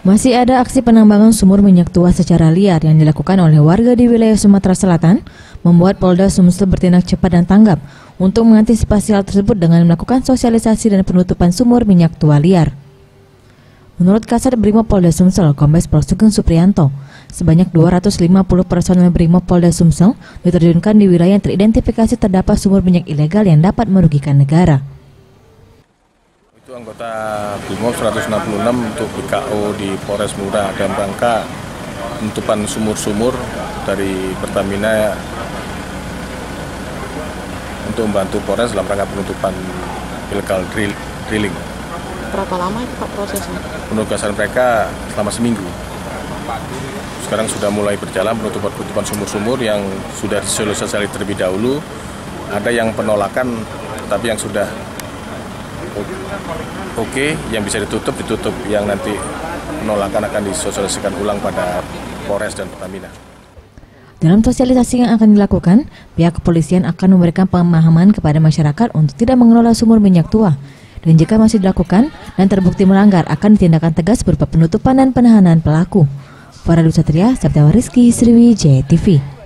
Masih ada aksi penambangan sumur minyak tua secara liar yang dilakukan oleh warga di wilayah Sumatera Selatan, membuat Polda Sumsel bertindak cepat dan tanggap untuk mengantisipasi hal tersebut dengan melakukan sosialisasi dan penutupan sumur minyak tua liar. Menurut Kasat Brimo Polda Sumsel, Kombes Pol Sugeng Supriyanto, sebanyak 250 personel Brimo Polda Sumsel diterjunkan di wilayah yang teridentifikasi terdapat sumur minyak ilegal yang dapat merugikan negara itu anggota Brimob 166 untuk BKO di Polres Murah dan rangka penutupan sumur-sumur dari Pertamina untuk membantu Polres dalam rangka penutupan illegal drill, drilling. Berapa lama itu Pak prosesnya? Penugasan mereka selama seminggu. Sekarang sudah mulai berjalan penutupan-penutupan sumur-sumur yang sudah disosialisasi terlebih dahulu. Ada yang penolakan, tapi yang sudah oke okay, yang bisa ditutup ditutup yang nanti penolakan akan disosialisasikan ulang pada Polres dan Pertamina. Dalam sosialisasi yang akan dilakukan, pihak kepolisian akan memberikan pemahaman kepada masyarakat untuk tidak mengelola sumur minyak tua. Dan jika masih dilakukan dan terbukti melanggar, akan ditindakan tegas berupa penutupan dan penahanan pelaku. Faradu Satria, September Rizky, Sriwijaya TV.